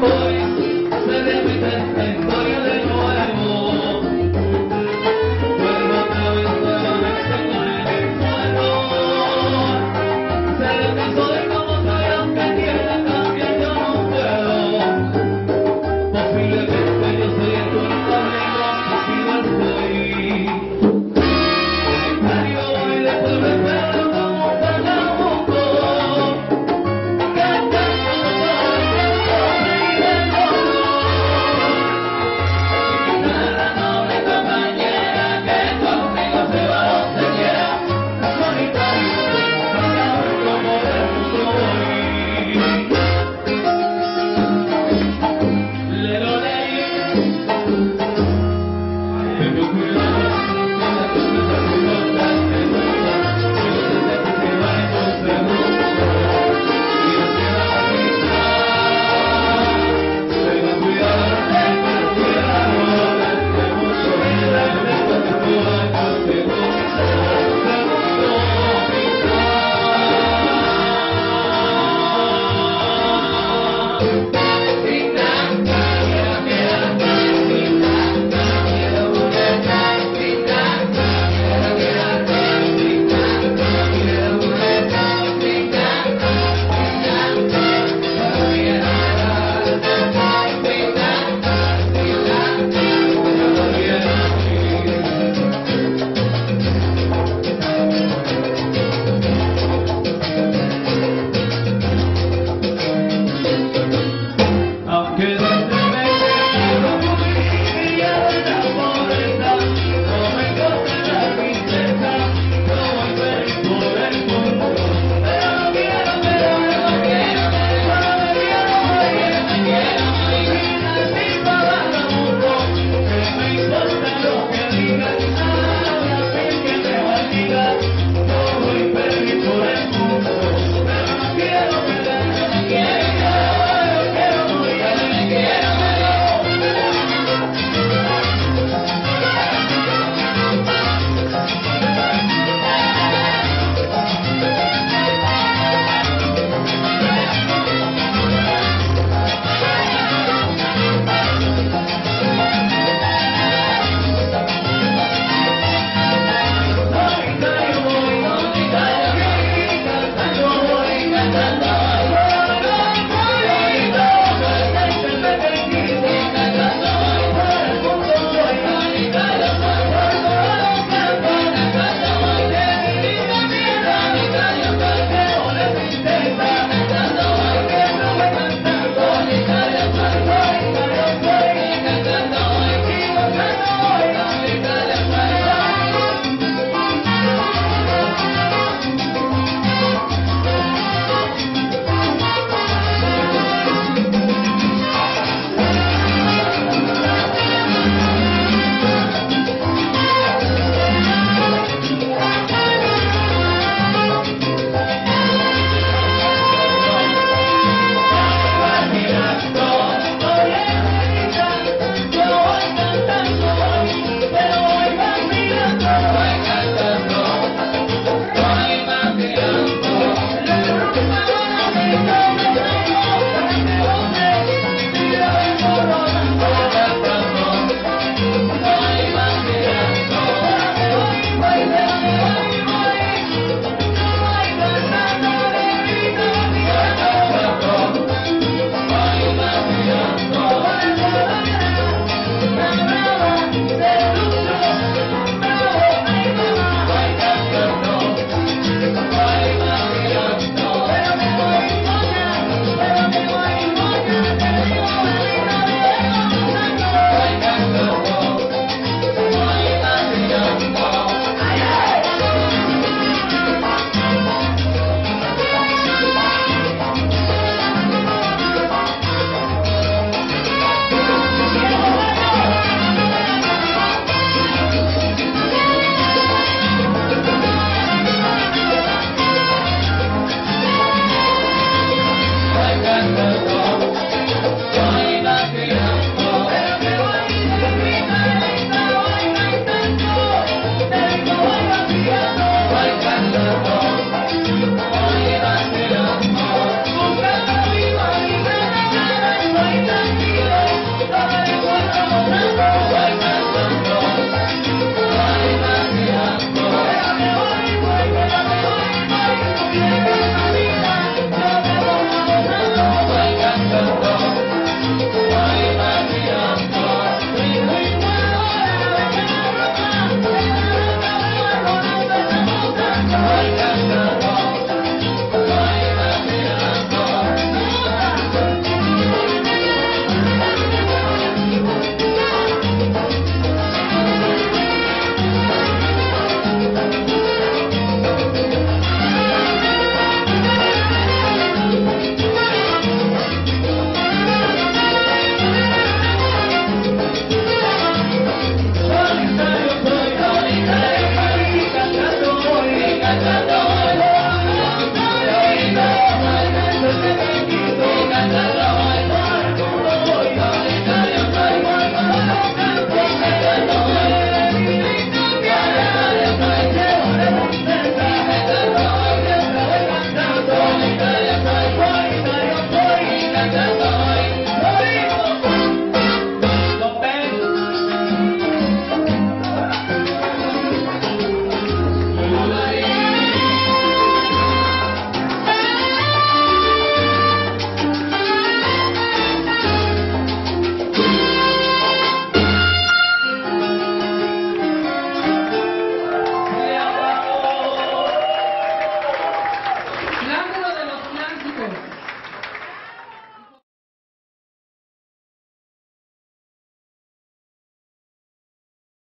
let me veo muy perfecto.